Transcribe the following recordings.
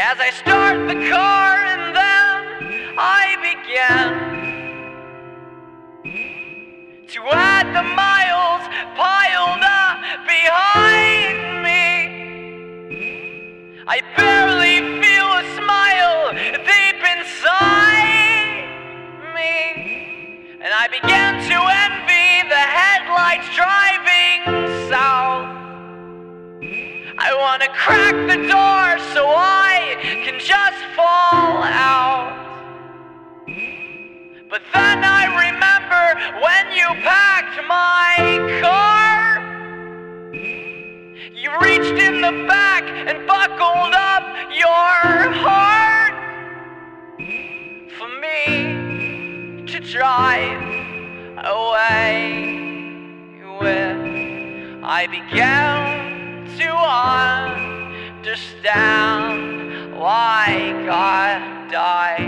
As I start the car and then I begin to add the miles piled up behind me. I barely feel a smile deep inside me. And I begin to envy the headlights driving south. I wanna crack the the back and buckled up your heart for me to drive away with. I began to understand why God died.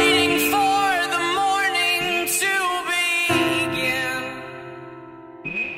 Mm-hmm.